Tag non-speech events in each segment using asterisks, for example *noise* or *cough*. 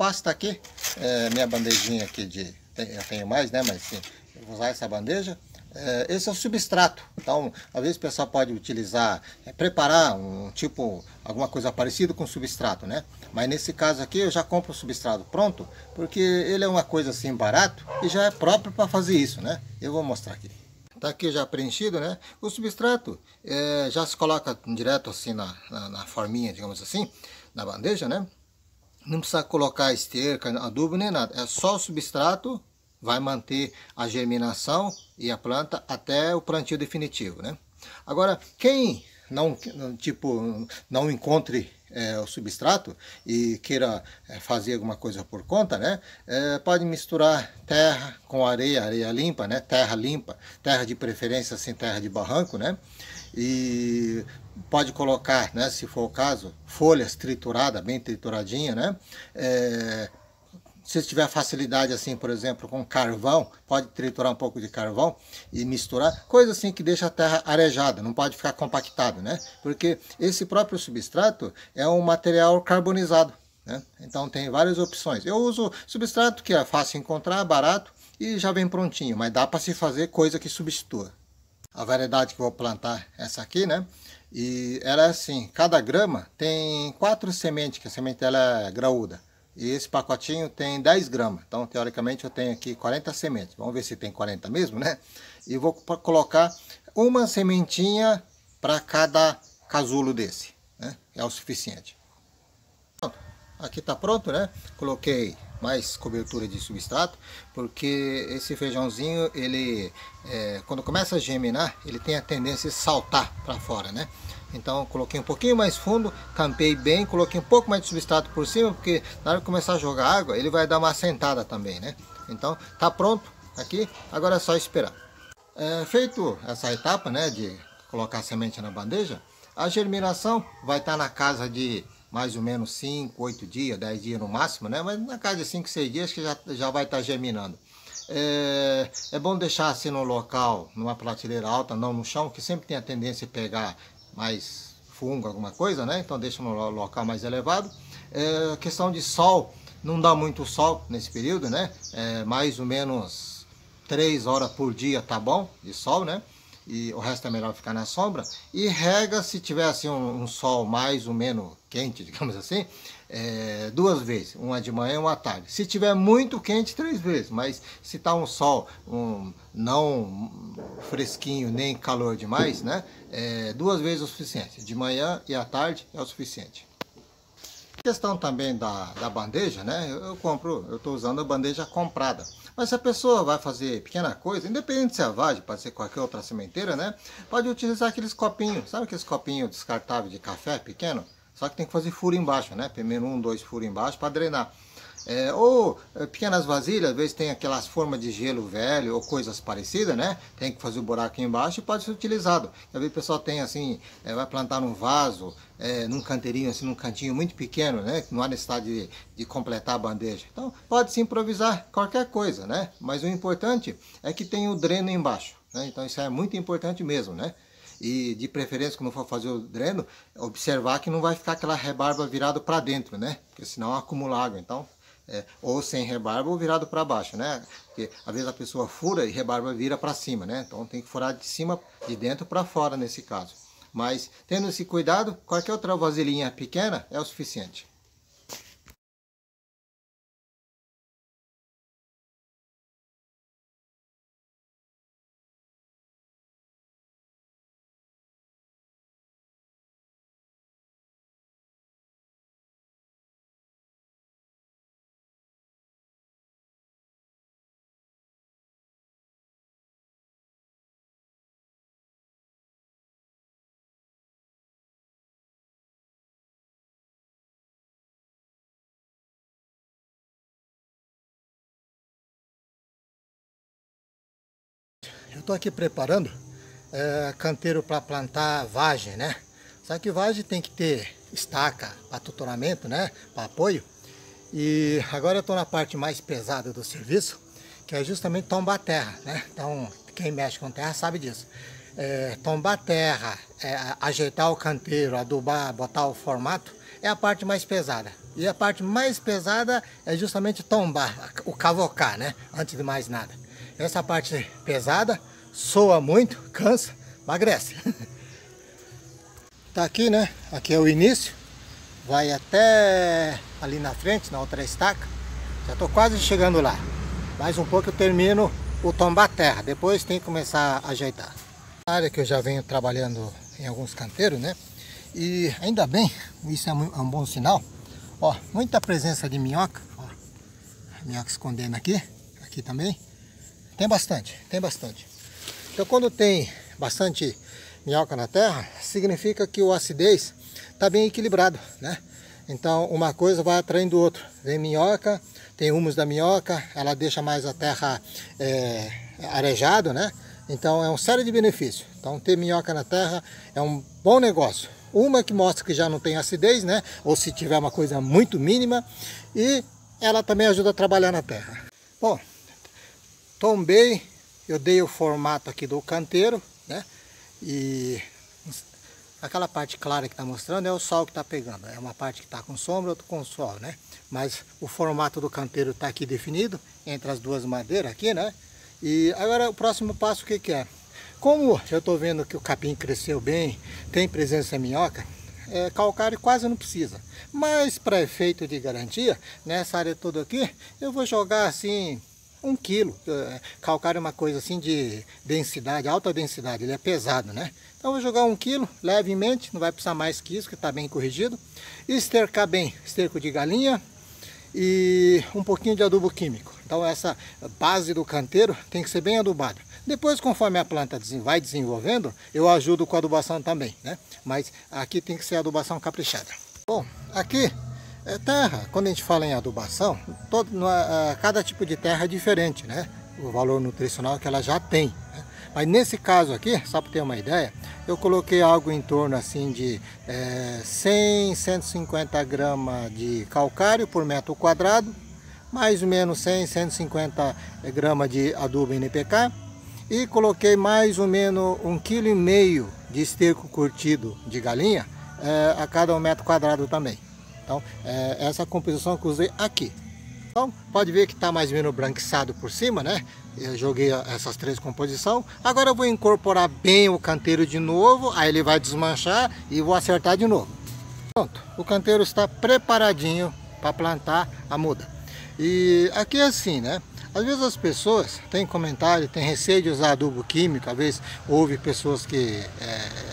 pasta aqui, é, minha bandejinha aqui de... Eu tenho mais, né? Mas sim, eu vou usar essa bandeja. É, esse é o substrato. Então, às vezes o pessoal pode utilizar, é, preparar um tipo, alguma coisa parecida com substrato, né? Mas nesse caso aqui eu já compro o substrato pronto, porque ele é uma coisa assim barato e já é próprio para fazer isso, né? Eu vou mostrar aqui. Tá aqui já preenchido, né? O substrato é, já se coloca direto assim na, na, na, forminha, digamos assim, na bandeja, né? Não precisa colocar esterca, adubo nem nada. É só o substrato, vai manter a germinação e a planta até o plantio definitivo, né? Agora, quem não, tipo, não encontre é, o substrato e queira é, fazer alguma coisa por conta, né? É, pode misturar terra com areia, areia limpa, né? Terra limpa, terra de preferência sem terra de barranco, né? E pode colocar, né, se for o caso, folhas trituradas, bem trituradinha, né? É, se tiver facilidade assim, por exemplo, com carvão, pode triturar um pouco de carvão e misturar, coisa assim que deixa a terra arejada, não pode ficar compactado, né? Porque esse próprio substrato é um material carbonizado, né? Então tem várias opções. Eu uso substrato que é fácil encontrar, barato e já vem prontinho, mas dá para se fazer coisa que substitua. A variedade que vou plantar é essa aqui, né? E ela é assim, cada grama tem quatro sementes, que a semente ela é graúda. E esse pacotinho tem 10 gramas. Então, teoricamente, eu tenho aqui 40 sementes. Vamos ver se tem 40 mesmo, né? E vou colocar uma sementinha para cada casulo desse. Né? É o suficiente. Pronto. Aqui está pronto, né? Coloquei mais cobertura de substrato, porque esse feijãozinho, ele, é, quando começa a germinar, ele tem a tendência de saltar para fora, né? Então coloquei um pouquinho mais fundo, tampei bem, coloquei um pouco mais de substrato por cima, porque na hora que começar a jogar água, ele vai dar uma assentada também, né? Então tá pronto aqui, agora é só esperar. É, feito essa etapa, né, de colocar a semente na bandeja, a germinação vai estar tá na casa de mais ou menos 5, 8 dias, 10 dias no máximo, né? Mas na casa de 5, 6 dias que já, já vai estar tá germinando. É, é, bom deixar assim no local, numa prateleira alta, não no chão, que sempre tem a tendência de pegar mais fungo, alguma coisa, né? Então deixa no local mais elevado. É, questão de sol, não dá muito sol nesse período, né? É, mais ou menos 3 horas por dia tá bom de sol, né? E o resto é melhor ficar na sombra. E rega se tiver assim um, um sol mais ou menos quente, *laughs* digamos assim, é, duas vezes, uma de manhã e uma à tarde. Se tiver muito quente, três vezes, mas se está um sol um, não fresquinho nem calor demais, né, é, duas vezes é o suficiente. De manhã e à tarde é o suficiente. Questão também da, da bandeja, né, eu, eu compro, eu estou usando a bandeja comprada. Mas se a pessoa vai fazer pequena coisa, independente se é vagem, pode ser qualquer outra sementeira, né? Pode utilizar aqueles copinhos, sabe aqueles copinhos descartáveis de café pequeno? Só que tem que fazer furo embaixo, né? Primeiro um, dois furos embaixo para drenar. É, ou é, pequenas vasilhas, às vezes tem aquelas formas de gelo velho ou coisas parecidas, né? Tem que fazer o buraco embaixo e pode ser utilizado. Às vezes o pessoal tem assim, é, vai plantar num vaso, é, num canteirinho, assim, num cantinho muito pequeno, né? Não há necessidade de, de completar a bandeja. Então pode se improvisar qualquer coisa, né? Mas o importante é que tem o dreno embaixo. Né? Então isso é muito importante mesmo, né? e de preferência quando for fazer o dreno, observar que não vai ficar aquela rebarba virada para dentro, né? Porque senão acumula água, então, é, ou sem rebarba ou virado para baixo, né? Porque às vezes a pessoa fura e rebarba vira para cima, né? Então tem que furar de cima, de dentro para fora nesse caso. Mas tendo esse cuidado, qualquer outra vasilhinha pequena é o suficiente. Eu estou aqui preparando é, canteiro para plantar vagem, né? Só que vagem tem que ter estaca para tutoramento, né? Para apoio. E agora eu estou na parte mais pesada do serviço, que é justamente tombar terra, né? Então, quem mexe com terra sabe disso. É, tombar terra, é, ajeitar o canteiro, adubar, botar o formato, é a parte mais pesada. E a parte mais pesada é justamente tombar, o cavocar, né? Antes de mais nada. Essa parte pesada soa muito, cansa, emagrece. *laughs* tá aqui, né? Aqui é o início. Vai até ali na frente, na outra estaca. Já tô quase chegando lá. Mais um pouco eu termino o tombar terra. Depois tem que começar a ajeitar. A área que eu já venho trabalhando em alguns canteiros, né? E ainda bem, isso é um, é bom sinal. Ó, muita presença de minhoca. Ó, minhoca escondendo aqui, aqui também. Tem bastante, tem bastante. Então quando tem bastante minhoca na terra, significa que o acidez está bem equilibrado, né? Então uma coisa vai atraindo o outro. Vem minhoca, tem humus da minhoca, ela deixa mais a terra é, arejado, né? Então é um série de benefícios. Então ter minhoca na terra é um bom negócio. Uma que mostra que já não tem acidez, né? Ou se tiver uma coisa muito mínima. E ela também ajuda a trabalhar na terra. Bom, tombei, eu dei o formato aqui do canteiro, né? E aquela parte clara que está mostrando é o sol que está pegando. É uma parte que está com sombra, outra com sol, né? Mas o formato do canteiro está aqui definido, entre as duas madeiras aqui, né? E agora o próximo passo o que, que é? Como eu estou vendo que o capim cresceu bem, tem presença minhoca, é, calcário quase não precisa. Mas para efeito de garantia, nessa área toda aqui, eu vou jogar assim um quilo. É, calcário é uma coisa assim de densidade, alta densidade, ele é pesado, né? Então vou jogar um quilo, levemente, não vai precisar mais que isso, que está bem corrigido. Estercar bem, esterco de galinha e um pouquinho de adubo químico. Então essa base do canteiro tem que ser bem adubada. Depois, conforme a planta vai desenvolvendo, eu ajudo com a adubação também, né? Mas aqui tem que ser adubação caprichada. Bom, aqui é terra. Quando a gente fala em adubação, todo, é, cada tipo de terra é diferente, né? O valor nutricional que ela já tem. Né? Mas nesse caso aqui, só para ter uma ideia, eu coloquei algo em torno assim de é, 100, 150 gramas de calcário por metro quadrado, mais ou menos 100, 150 gramas de adubo NPK, e coloquei mais ou menos um quilo e meio de esterco curtido de galinha é, a cada um metro quadrado também. Então, é, essa composição que usei aqui. Então, pode ver que está mais ou menos branquiçado por cima, né? Eu joguei essas três composições. Agora eu vou incorporar bem o canteiro de novo, aí ele vai desmanchar e vou acertar de novo. Pronto, o canteiro está preparadinho para plantar a muda. E aqui é assim, né? Às vezes as pessoas têm comentário, têm receio de usar adubo químico, às vezes houve pessoas que é,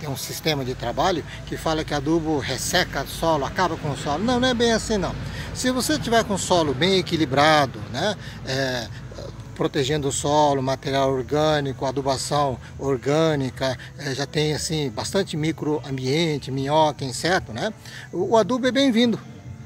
tem um sistema de trabalho que fala que adubo resseca o solo, acaba com o solo. Não, não é bem assim não. Se você tiver com o solo bem equilibrado, né, é, protegendo o solo, material orgânico, adubação orgânica, é, já tem assim bastante microambiente, minhoca, inseto, né? O, o adubo é bem-vindo.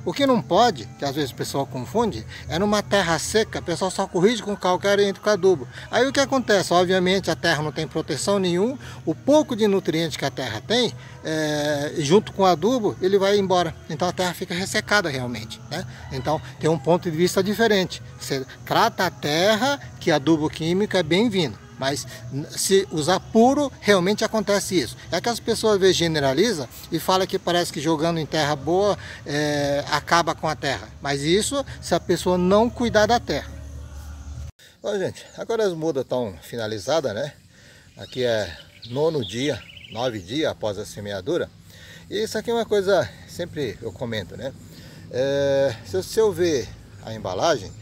O que não pode, que às vezes o pessoal confunde, é numa terra seca, o pessoal só corrige com calcário e com adubo. Aí o que acontece? Obviamente a terra não tem proteção nenhuma, o pouco de nutrientes que a terra tem, é, junto com o adubo, ele vai embora. Então a terra fica ressecada realmente. Né? Então tem um ponto de vista diferente. Você trata a terra, que adubo químico é bem-vindo. Mas se usar puro, realmente acontece isso. É que as pessoas às vezes generalizam e falam que parece que jogando em terra boa é, acaba com a terra. Mas isso se a pessoa não cuidar da terra. Bom, gente, agora as mudas estão finalizadas, né? Aqui é nono dia, nove dias após a semeadura. E isso aqui é uma coisa, sempre eu comento, né? É, se eu ver a embalagem,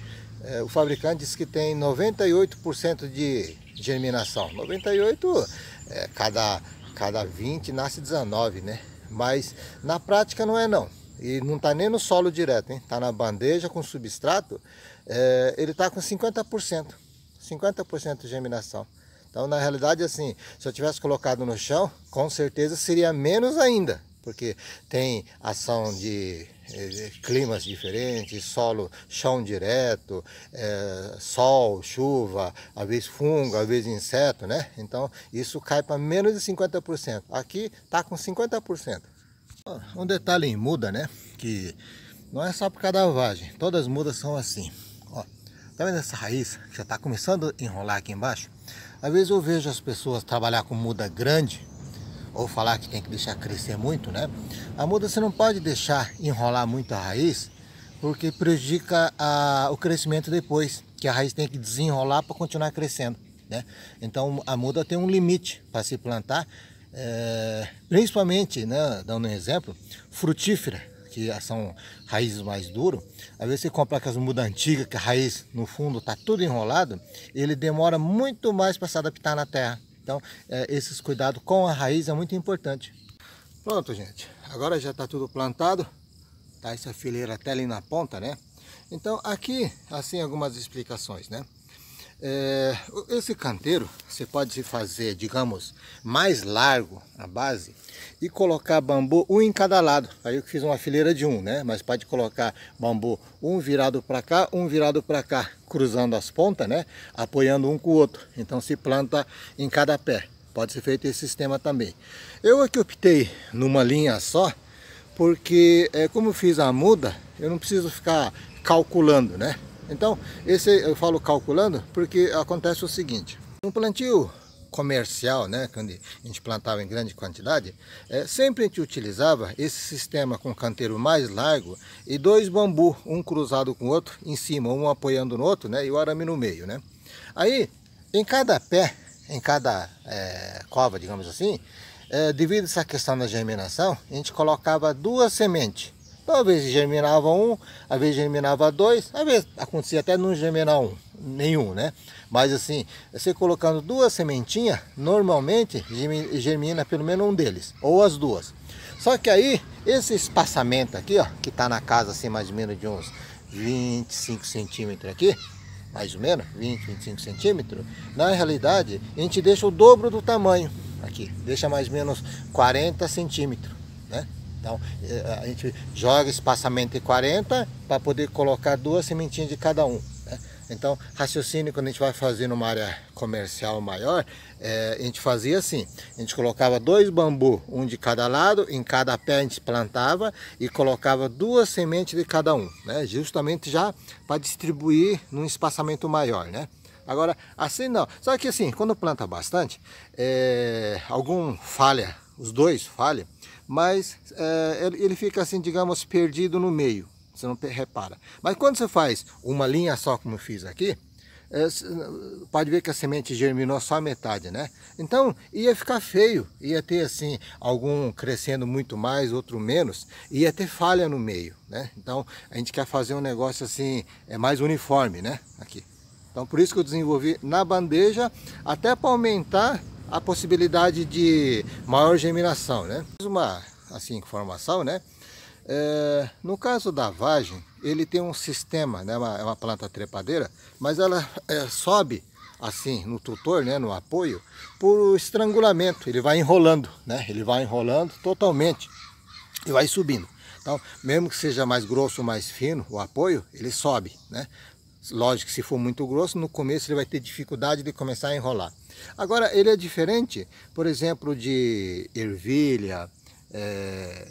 é, o fabricante diz que tem 98% de germinação. 98, é, cada, cada 20 nasce 19, né? Mas na prática não é não. E não está nem no solo direto, hein? Está na bandeja com substrato, é, ele está com 50%. 50% de germinação. Então, na realidade, assim, se eu tivesse colocado no chão, com certeza seria menos ainda, porque tem ação de é, climas diferentes, solo, chão direto, é, sol, chuva, às vezes fungo, às vezes inseto, né? Então isso cai para menos de 50%. Aqui está com 50%. Um detalhe em muda, né? Que não é só por causa da vagem, todas as mudas são assim. Ó, tá vendo essa raiz que já está começando a enrolar aqui embaixo? Às vezes eu vejo as pessoas trabalhar com muda grande, ou falar que tem que deixar crescer muito, né? A muda você não pode deixar enrolar muito a raiz, porque prejudica a, o crescimento depois, que a raiz tem que desenrolar para continuar crescendo, né? Então a muda tem um limite para se plantar, é, principalmente, né, dando um exemplo, frutífera, que são raízes mais duras, às vezes você compra aquelas mudas antigas, que a raiz no fundo está tudo enrolado, ele demora muito mais para se adaptar na terra. Então, é, esses cuidados com a raiz é muito importante. Pronto, gente. Agora já está tudo plantado. Tá essa fileira até ali na ponta, né? Então, aqui, assim, algumas explicações, né? É, esse canteiro você pode fazer, digamos, mais largo a base e colocar bambu um em cada lado. Aí eu fiz uma fileira de um, né? Mas pode colocar bambu um virado para cá, um virado para cá, cruzando as pontas, né? Apoiando um com o outro. Então se planta em cada pé. Pode ser feito esse sistema também. Eu aqui optei numa linha só, porque é, como eu fiz a muda, eu não preciso ficar calculando, né? Então, esse eu falo calculando porque acontece o seguinte. No plantio comercial, né, quando a gente plantava em grande quantidade, é, sempre a gente utilizava esse sistema com canteiro mais largo e dois bambu, um cruzado com o outro, em cima, um apoiando no outro, né, e o arame no meio, né. Aí, em cada pé, em cada é, cova, digamos assim, é, devido a essa questão da germinação, a gente colocava duas sementes, às vezes germinava um, às vezes germinava dois, às vezes acontecia até não germinar um, nenhum, né? Mas assim, você colocando duas sementinhas, normalmente germina pelo menos um deles, ou as duas. Só que aí, esse espaçamento aqui, ó, que está na casa assim mais ou menos de uns 25 centímetros aqui, mais ou menos, 20, 25 centímetros, na realidade, a gente deixa o dobro do tamanho aqui, deixa mais ou menos 40 centímetros, né? Então eh, a gente joga espaçamento de 40 para poder colocar duas sementinhas de cada um. Né? Então, raciocínio quando a gente vai fazer numa área comercial maior, é, a gente fazia assim, a gente colocava dois bambu, um de cada lado, em cada pé a gente plantava e colocava duas sementes de cada um, né? justamente já para distribuir num espaçamento maior. Né? Agora, assim não. Só que assim, quando planta bastante, é, algum falha, os dois falham, mas é, ele fica assim, digamos, perdido no meio, você não repara. Mas quando você faz uma linha só, como eu fiz aqui, é, pode ver que a semente germinou só a metade, né? Então ia ficar feio, ia ter assim, algum crescendo muito mais, outro menos, ia ter falha no meio, né? Então a gente quer fazer um negócio assim, é mais uniforme, né? Aqui. Então por isso que eu desenvolvi na bandeja, até para aumentar a possibilidade de maior germinação, né? Uma assim informação, né? É, no caso da vagem, ele tem um sistema, né? Uma, é uma planta trepadeira, mas ela é, sobe assim no tutor, né? No apoio, por estrangulamento. Ele vai enrolando, né? Ele vai enrolando totalmente e vai subindo. Então, mesmo que seja mais grosso mais fino o apoio, ele sobe, né? Lógico que se for muito grosso, no começo ele vai ter dificuldade de começar a enrolar. Agora, ele é diferente, por exemplo, de ervilha, é,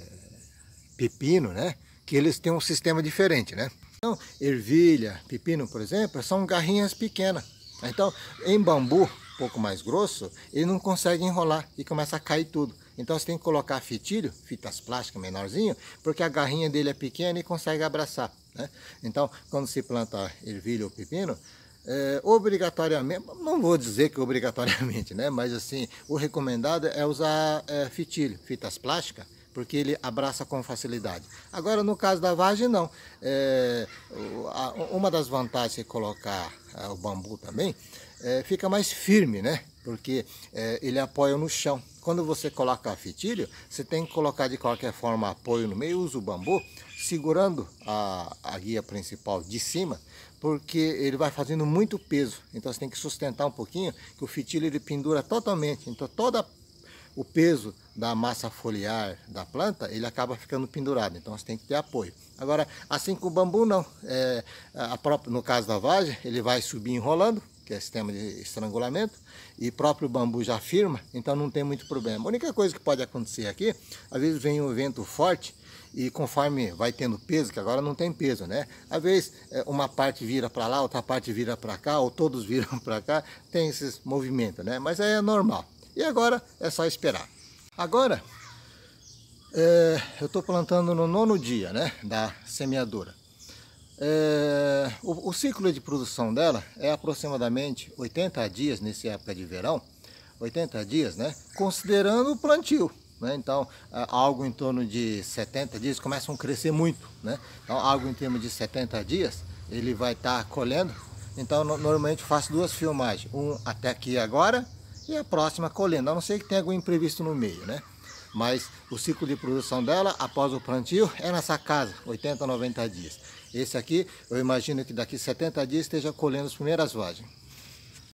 pepino, né? Que eles têm um sistema diferente, né? Então, ervilha, pepino, por exemplo, são garrinhas pequenas. Então, em bambu, um pouco mais grosso, ele não consegue enrolar e começa a cair tudo. Então você tem que colocar fitilho, fitas plásticas menorzinho, porque a garrinha dele é pequena e consegue abraçar. Né? Então, quando se planta ervilha ou pepino, é, obrigatoriamente, não vou dizer que obrigatoriamente, né? mas assim, o recomendado é usar é, fitilho, fitas plásticas, porque ele abraça com facilidade. Agora, no caso da vagem, não. É, uma das vantagens de colocar é, o bambu também, é, fica mais firme, né? Porque é, ele apoia no chão. Quando você coloca fitilho, você tem que colocar de qualquer forma apoio no meio, usa o bambu, segurando a, a guia principal de cima, porque ele vai fazendo muito peso. Então você tem que sustentar um pouquinho, que o fitilho ele pendura totalmente. Então todo o peso da massa foliar da planta, ele acaba ficando pendurado. Então você tem que ter apoio. Agora, assim com o bambu não. É, própria, no caso da vagem, ele vai subir enrolando, que é sistema de estrangulamento, e próprio bambu já firma, então não tem muito problema. A única coisa que pode acontecer aqui, às vezes vem um vento forte, e conforme vai tendo peso, que agora não tem peso, né? Às vezes é, uma parte vira para lá, outra parte vira para cá, ou todos *laughs* viram para cá, tem esses movimentos, né? Mas aí é normal. E agora é só esperar. Agora, é, eu estou plantando no nono dia né, da semeadura. É, o, o, ciclo de produção dela é aproximadamente 80 dias nessa época de verão, 80 dias, né? Considerando o plantio. Né? Então, algo em torno de 70 dias começam a crescer muito. Né? Então, algo em termos de 70 dias, ele vai estar tá colhendo. Então, no, normalmente faço duas filmagens, um até aqui agora e a próxima colhendo, a não ser que tenha algum imprevisto no meio, né? Mas o ciclo de produção dela, após o plantio, é nessa casa, 80, 90 dias. Esse aqui, eu imagino que daqui 70 dias esteja colhendo as primeiras vagens.